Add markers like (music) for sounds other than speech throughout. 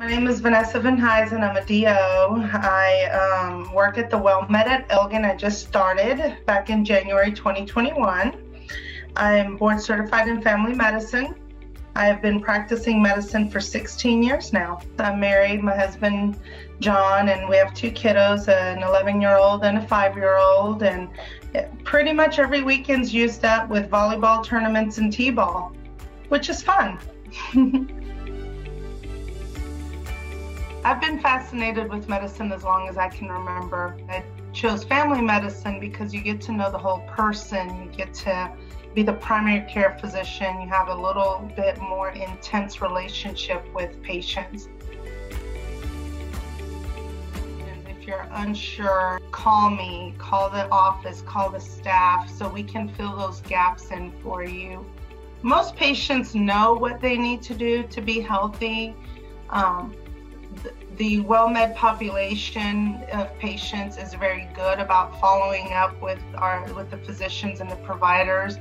My name is Vanessa Ven Huizen. I'm a DO. I um, work at the WellMed at Elgin. I just started back in January 2021. I'm board certified in family medicine. I have been practicing medicine for 16 years now. I'm married, my husband John, and we have two kiddos an 11 year old and a five year old. And pretty much every weekend's used up with volleyball tournaments and t ball, which is fun. (laughs) I've been fascinated with medicine as long as I can remember. I chose family medicine because you get to know the whole person, you get to be the primary care physician, you have a little bit more intense relationship with patients. And if you're unsure, call me, call the office, call the staff so we can fill those gaps in for you. Most patients know what they need to do to be healthy. Um, the WellMed population of patients is very good about following up with our with the physicians and the providers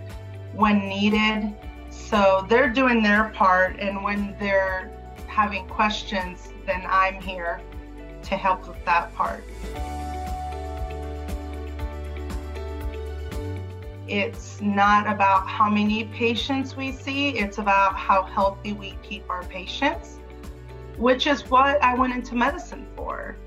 when needed. So they're doing their part, and when they're having questions, then I'm here to help with that part. It's not about how many patients we see, it's about how healthy we keep our patients which is what I went into medicine for.